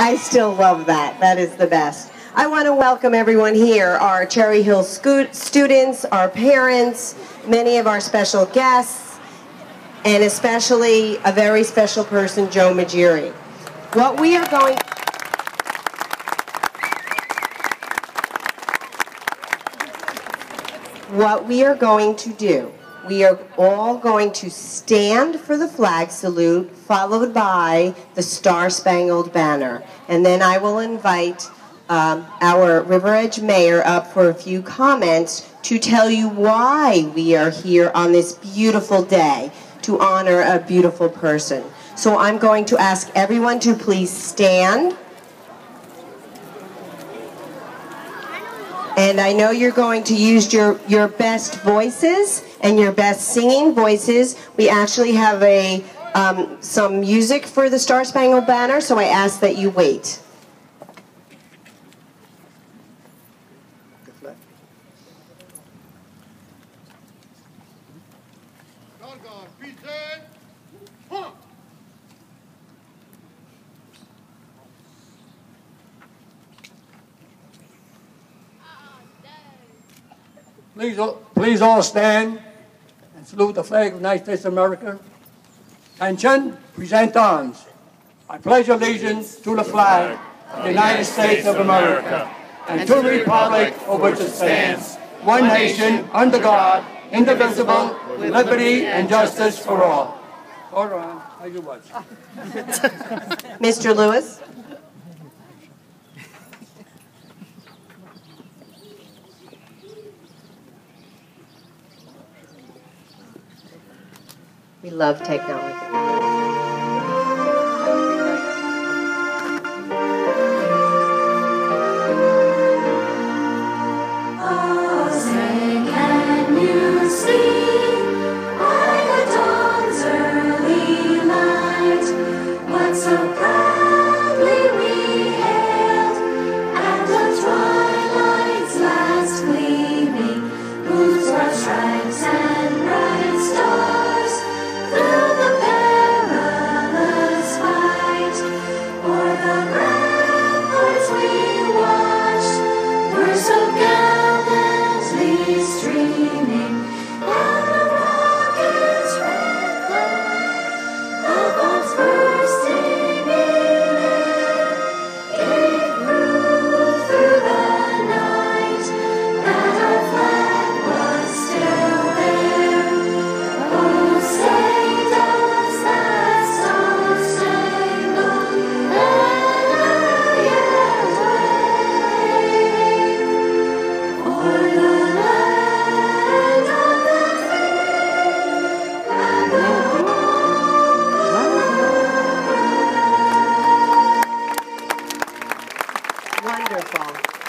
I still love that. That is the best. I want to welcome everyone here, our Cherry Hill students, our parents, many of our special guests, and especially a very special person, Joe Maugeri. What we are going what we are going to do, we are all going to stand for the flag salute, followed by the Star Spangled Banner. And then I will invite um, our River Edge mayor up for a few comments to tell you why we are here on this beautiful day to honor a beautiful person. So I'm going to ask everyone to please stand. And I know you're going to use your, your best voices and your best singing voices. We actually have a um, some music for the Star Spangled Banner, so I ask that you wait. Please, please all stand and salute the flag of the United States of America. Attention, present arms. I pledge allegiance to the flag of the United States of America and to the republic for which it stands, one nation, under God, indivisible, with liberty and justice for all. You watch. Mr. Lewis. We love technology. Wonderful.